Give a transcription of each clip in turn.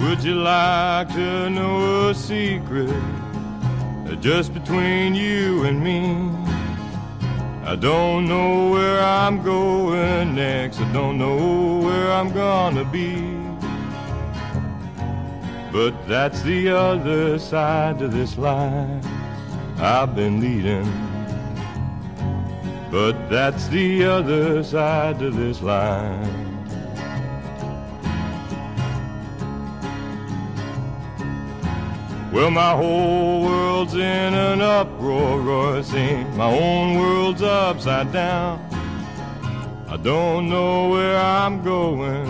Would you like to know a secret just between you and me? I don't know where I'm going next. I don't know where I'm gonna be. But that's the other side to this life I've been leading. But that's the other side to this life. Well, my whole world's in an uproar, sing. My own world's upside down. I don't know where I'm going,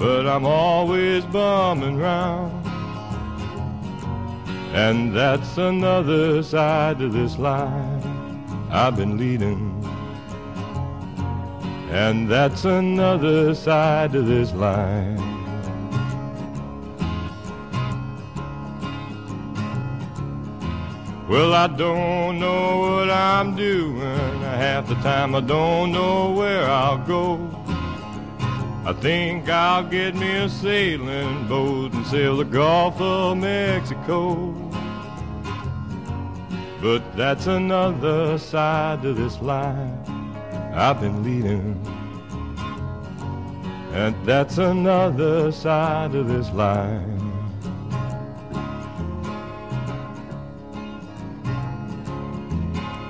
but I'm always bumming round. And that's another side to this life I've been leading. And that's another side to this life. Well, I don't know what I'm doing. Half the time I don't know where I'll go. I think I'll get me a sailing boat and sail the Gulf of Mexico. But that's another side to this life I've been leading. And that's another side to this life.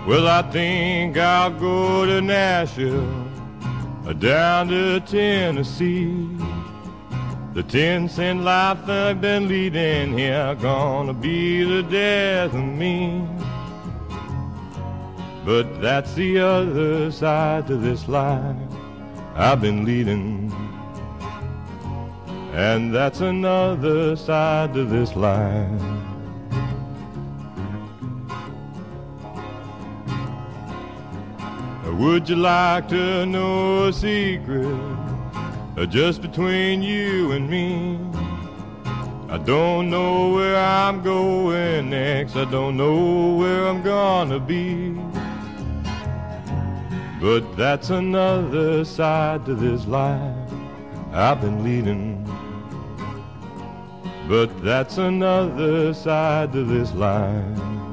Well, I think I'll go to Nashville, or down to Tennessee. The ten cent life I've been leading here gonna be the death of me. But that's the other side to this life I've been leading. And that's another side to this life. Would you like to know a secret uh, just between you and me? I don't know where I'm going next. I don't know where I'm gonna be. But that's another side to this life I've been leading. But that's another side to this life